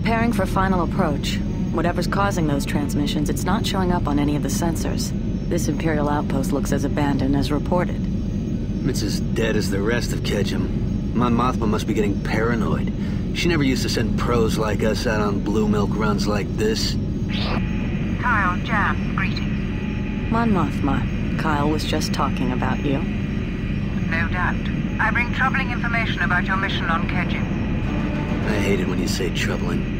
Preparing for final approach. Whatever's causing those transmissions, it's not showing up on any of the sensors. This Imperial outpost looks as abandoned as reported. It's as dead as the rest of Kejim. Mon Mothma must be getting paranoid. She never used to send pros like us out on blue milk runs like this. Kyle, Jan, greetings. Mon Mothma, Kyle was just talking about you. No doubt. I bring troubling information about your mission on Kejim. I hate it when you say troubling.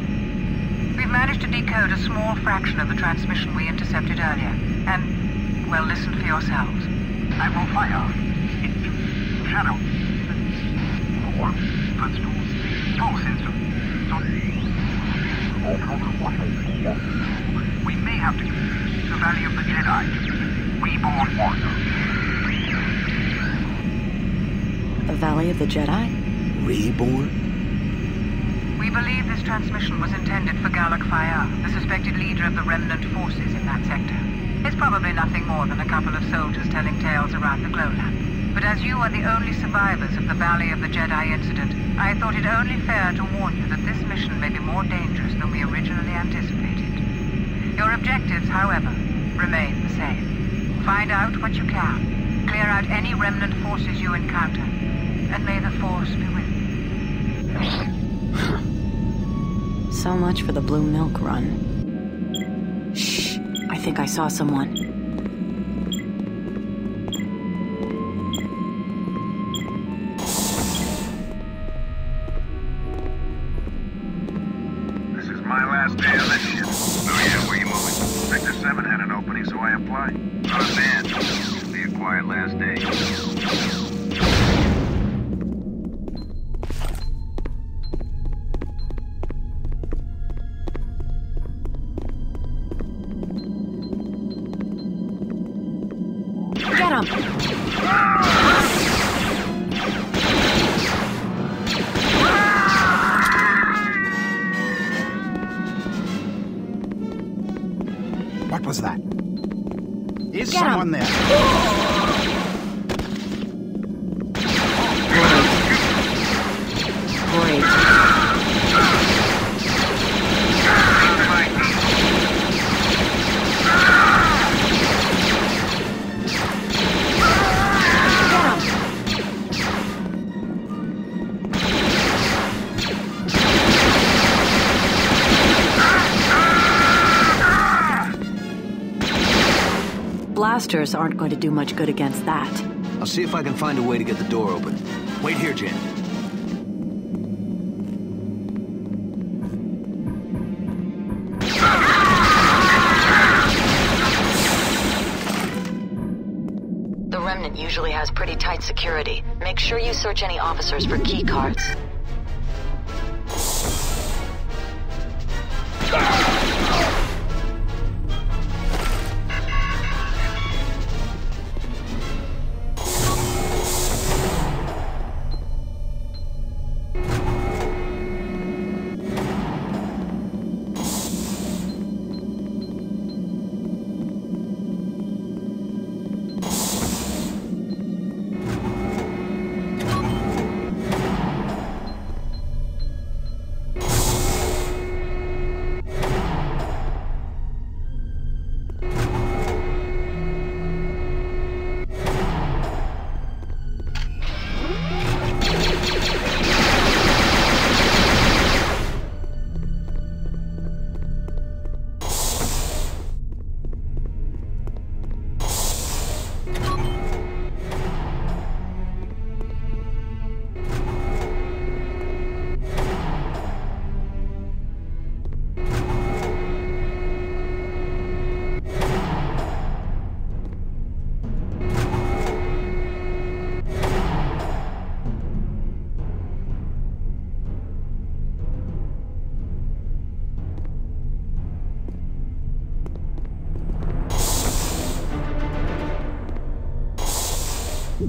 We've managed to decode a small fraction of the transmission we intercepted earlier. And, well, listen for yourselves. I will fire. Shadow. Four. First two. Two sensor. We may have to... The Valley of the Jedi. Reborn Warrior. The Valley of the Jedi? Reborn? We believe this transmission was intended for Galak Fyyar, the suspected leader of the remnant forces in that sector. It's probably nothing more than a couple of soldiers telling tales around the glowlamp. But as you are the only survivors of the Valley of the Jedi incident, I thought it only fair to warn you that this mission may be more dangerous than we originally anticipated. Your objectives, however, remain the same. Find out what you can. Clear out any remnant forces you encounter. And may the Force be with you. So much for the blue milk run. Shh, I think I saw someone. Blasters aren't going to do much good against that. I'll see if I can find a way to get the door open. Wait here, Jan. The Remnant usually has pretty tight security. Make sure you search any officers for key cards. The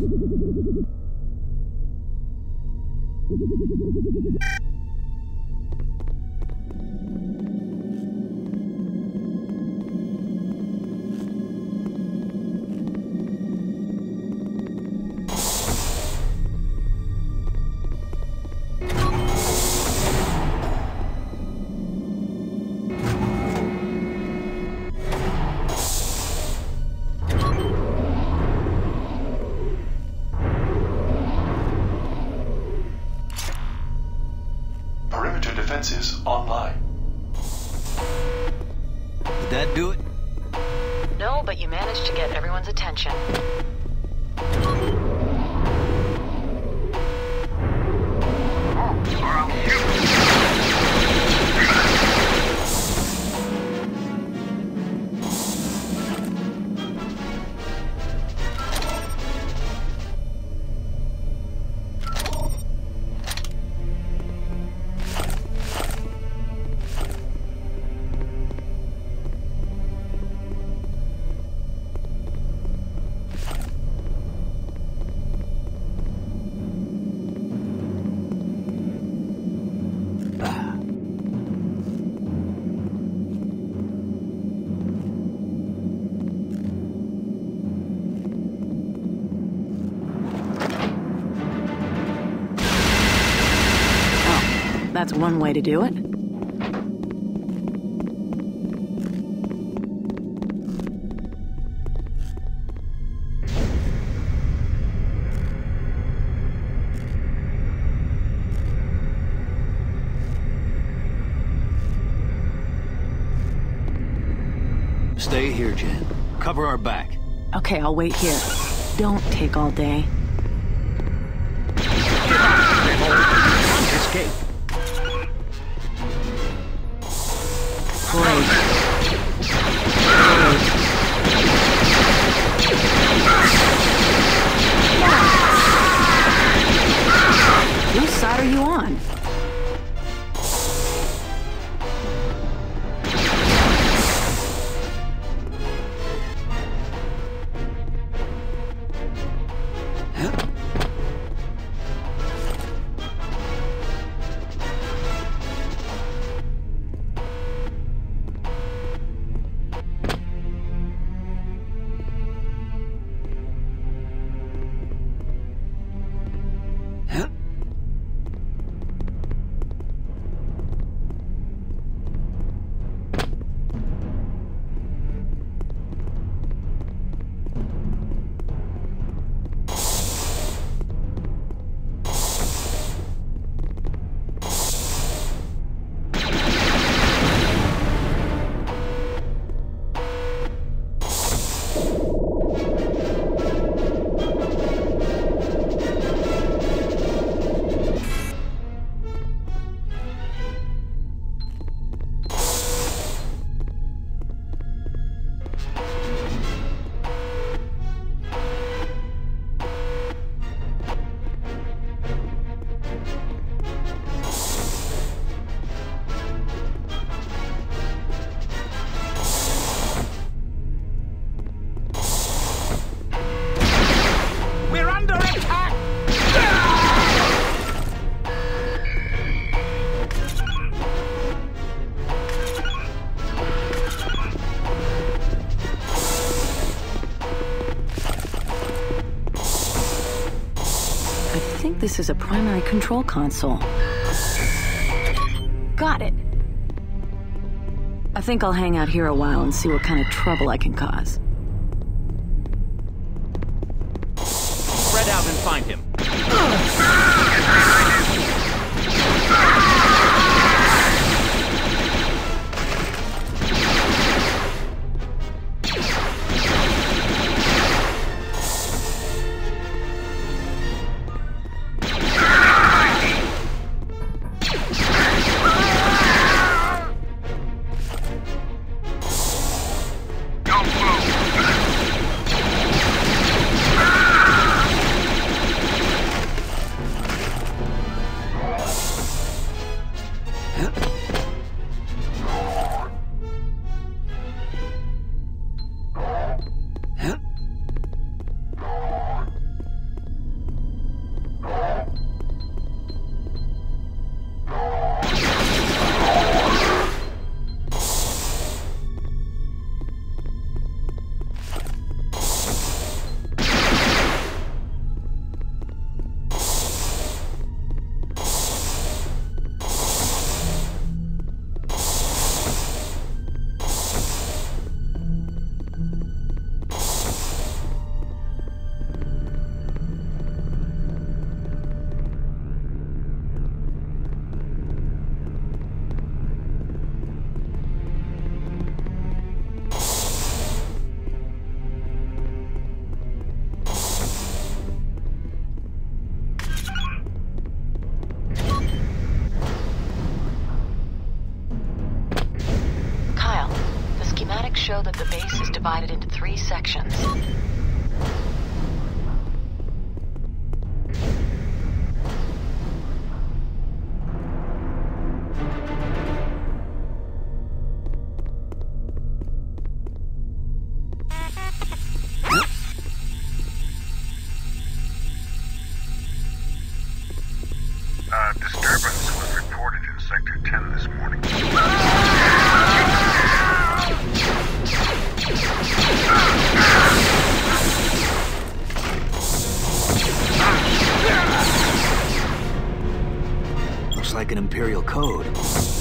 That's one way to do it. Stay here, Jan. Cover our back. Okay, I'll wait here. Don't take all day. Escape. Whose side are you on? This is a primary control console. Got it. I think I'll hang out here a while and see what kind of trouble I can cause. that the base is divided into three sections. Imperial Code.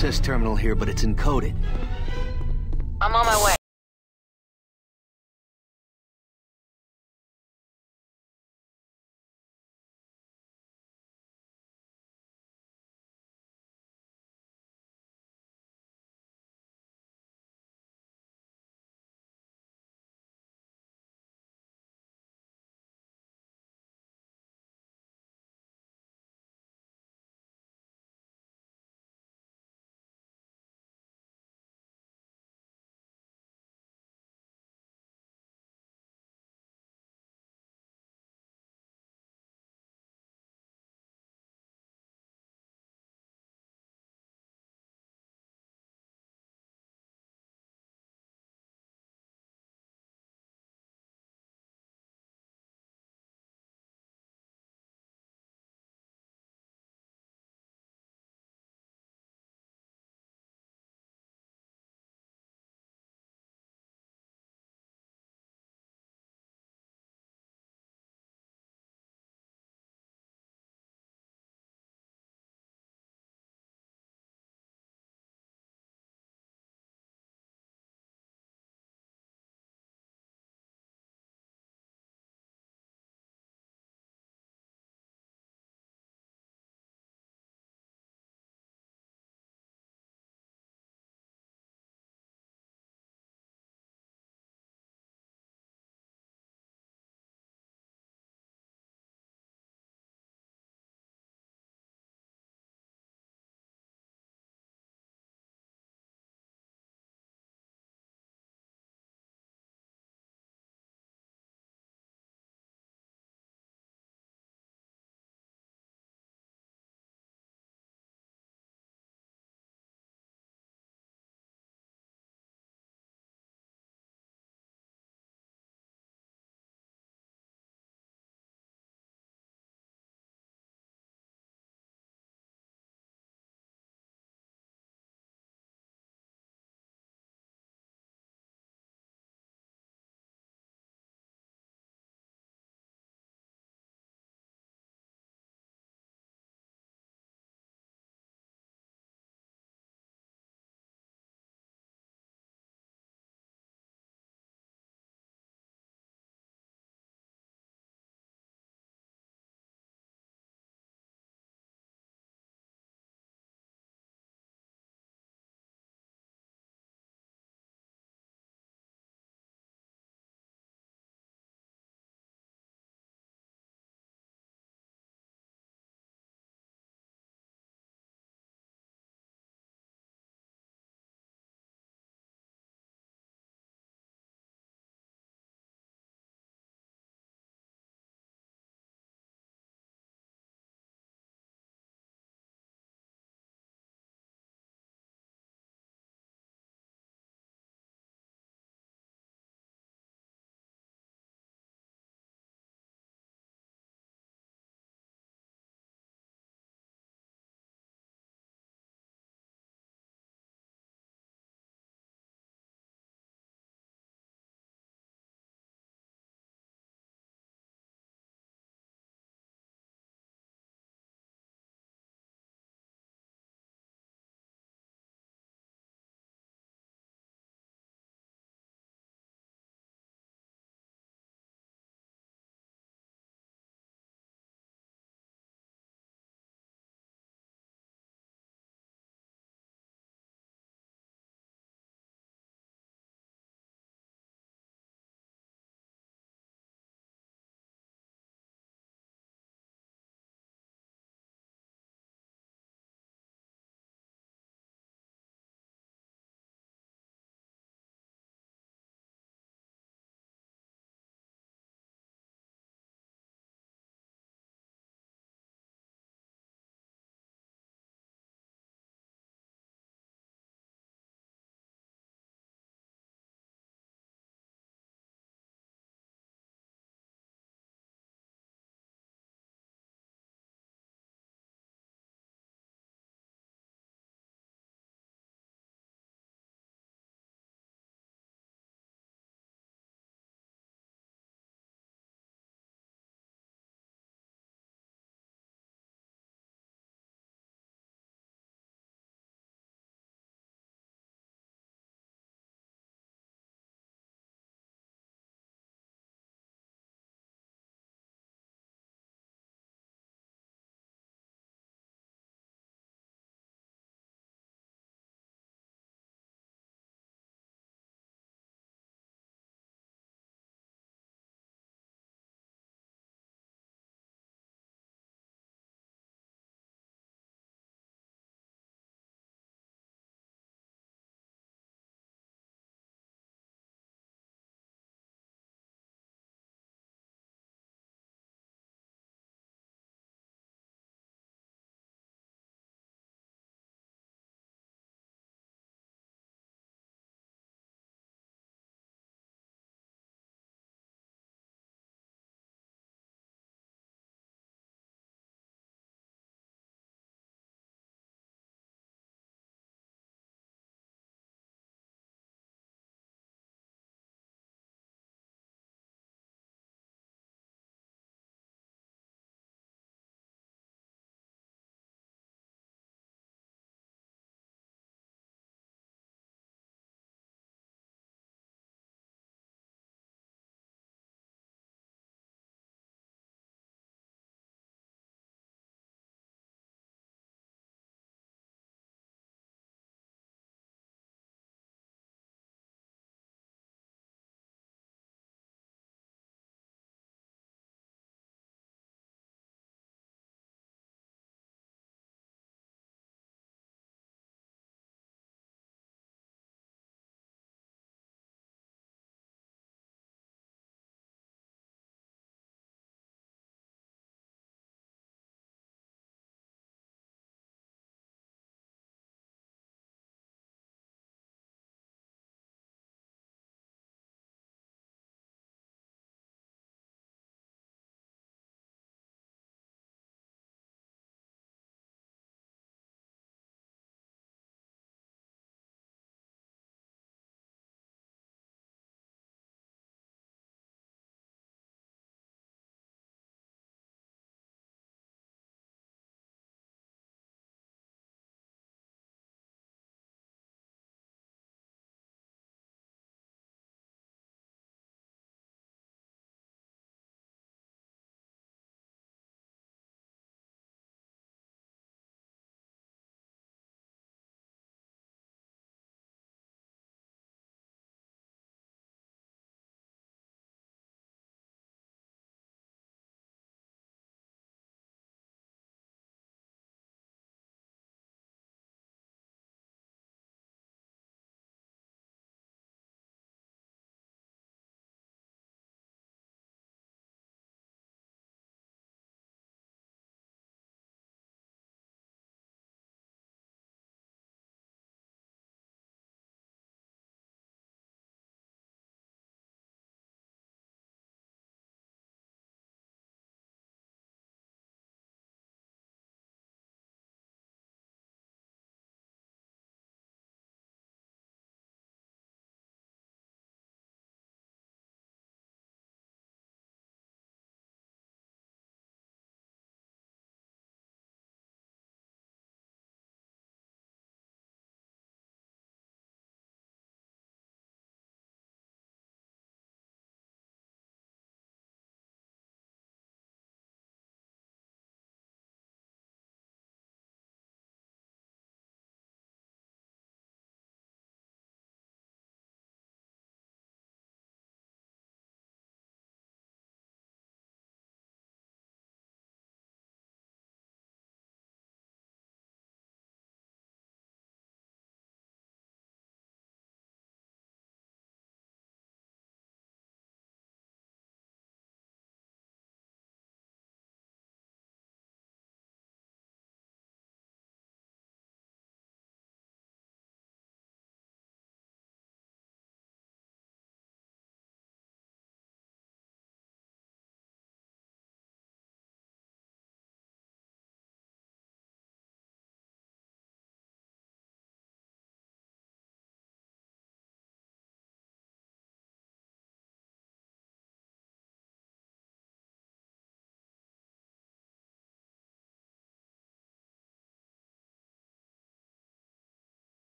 access terminal here, but it's encoded.